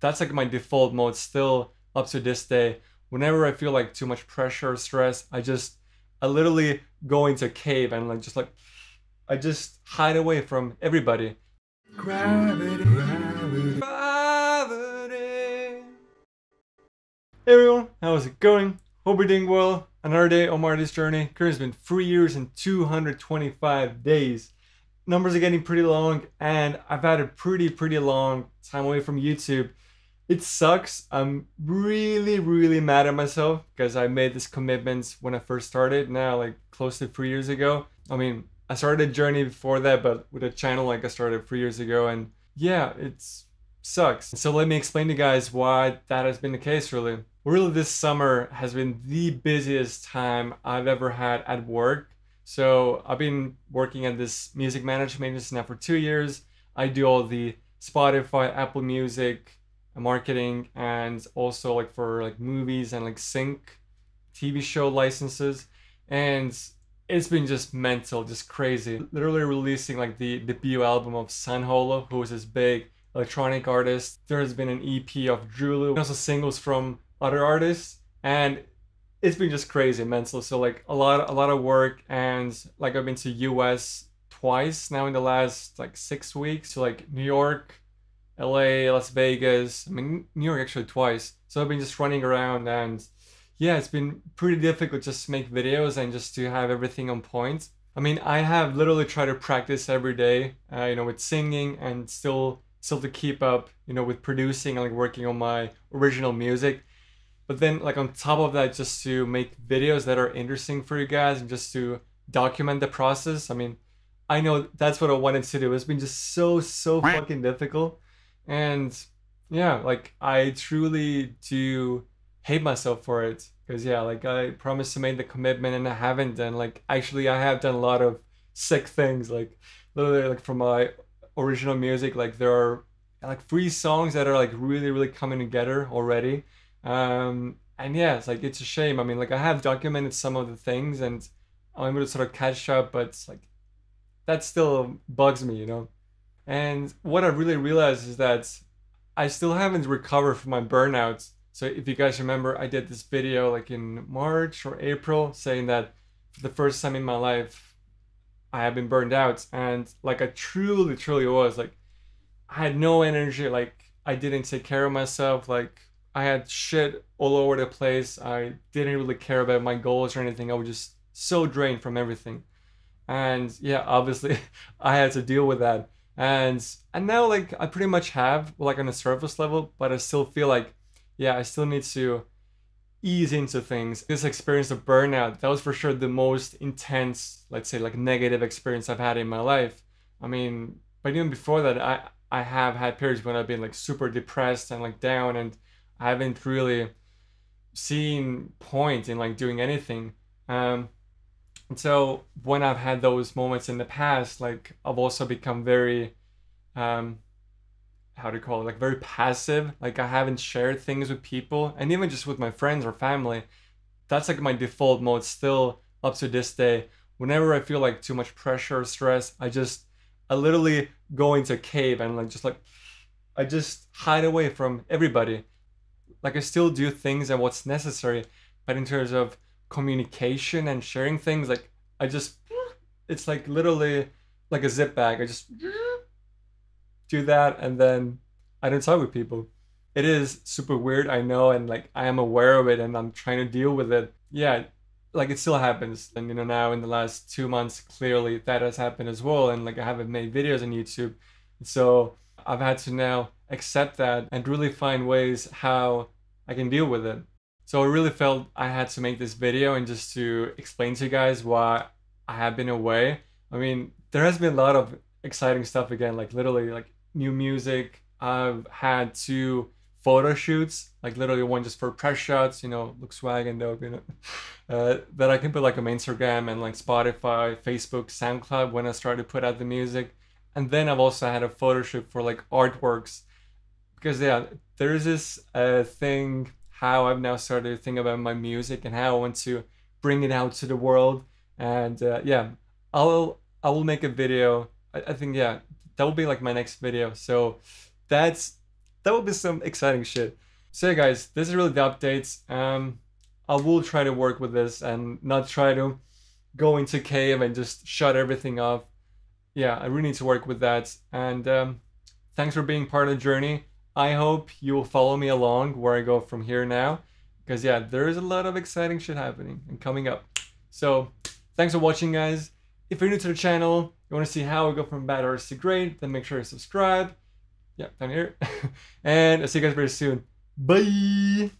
that's like my default mode still up to this day. Whenever I feel like too much pressure or stress, I just I literally go into a cave and like just like I just hide away from everybody. Gravity, gravity. Hey everyone, how's it going? Hope you're doing well. Another day on Marty's journey. Currently has been three years and 225 days. Numbers are getting pretty long, and I've had a pretty, pretty long time away from YouTube. It sucks. I'm really, really mad at myself because I made this commitment when I first started, now like close to three years ago. I mean, I started a journey before that, but with a channel like I started three years ago, and yeah, it sucks. So let me explain to you guys why that has been the case really. Really, this summer has been the busiest time I've ever had at work. So I've been working at this music management agency now for two years. I do all the Spotify, Apple Music, marketing and also like for like movies and like sync TV show licenses and it's been just mental, just crazy. Literally releasing like the debut album of San Holo, who is this big electronic artist. There has been an EP of DROELOE, also singles from other artists, and it's been just crazy, mental. So like a lot, a lot of work, and like I've been to US twice now in the last like six weeks. So like New York, LA, Las Vegas. I mean, New York actually twice. So I've been just running around and yeah, it's been pretty difficult just to make videos and just to have everything on point. I mean, I have literally tried to practice every day, uh, you know, with singing and still still to keep up, you know, with producing and like working on my original music. But then like on top of that, just to make videos that are interesting for you guys and just to document the process. I mean, I know that's what I wanted to do. It's been just so, so fucking difficult and yeah like i truly do hate myself for it because yeah like i promised to make the commitment and i haven't done like actually i have done a lot of sick things like literally like from my original music like there are like three songs that are like really really coming together already. Um and yeah it's like it's a shame. I mean like i have documented some of the things and i'm able to sort of catch up but like that still bugs me you know and what I really realized is that I still haven't recovered from my burnouts. So if you guys remember, I did this video like in March or April saying that for the first time in my life, I have been burned out. And like I truly, truly was like, I had no energy. Like I didn't take care of myself. Like I had shit all over the place. I didn't really care about my goals or anything. I was just so drained from everything. And yeah, obviously I had to deal with that and and now like I pretty much have like on a surface level, but I still feel like yeah, I still need to ease into things. This experience of burnout, that was for sure the most intense, let's say like negative experience I've had in my life. I mean, but even before that, I I have had periods when I've been like super depressed and like down and I haven't really seen point in like doing anything. Um and so when I've had those moments in the past, like I've also become very, um, how do you call it? Like very passive. Like I haven't shared things with people, and even just with my friends or family. That's like my default mode still up to this day. Whenever I feel like too much pressure or stress, I just, I literally go into a cave and like just like, I just hide away from everybody. Like I still do things and what's necessary, but in terms of communication and sharing things like i just it's like literally like a zip bag. I just do that and then i don't talk with people. It is super weird i know and like i am aware of it and i'm trying to deal with it. Yeah like it still happens. And you know now in the last two months clearly that has happened as well. And like i haven't made videos on youtube. So i've had to now accept that and really find ways how i can deal with it so I really felt I had to make this video and just to explain to you guys why I have been away. I mean, there has been a lot of exciting stuff again, like literally like new music. I've had two photo shoots, like literally one just for press shots, you know, look swag and dope, you know, uh, that I can put like on Instagram and like Spotify, Facebook, SoundCloud when I started to put out the music. And then I've also had a photo shoot for like artworks because yeah, there is this uh, thing how I've now started to think about my music and how I want to bring it out to the world. And uh, yeah, I'll I will make a video. I, I think yeah, that will be like my next video. So that's that will be some exciting shit. So yeah, guys, this is really the updates. Um, I will try to work with this and not try to go into cave and just shut everything off. Yeah, I really need to work with that. And um, thanks for being part of the journey. I hope you will follow me along where I go from here now. Because yeah, there is a lot of exciting shit happening and coming up. So thanks for watching, guys. If you're new to the channel, you want to see how I go from bad artist to great, then make sure to subscribe. Yeah, down here. and I'll see you guys very soon. Bye!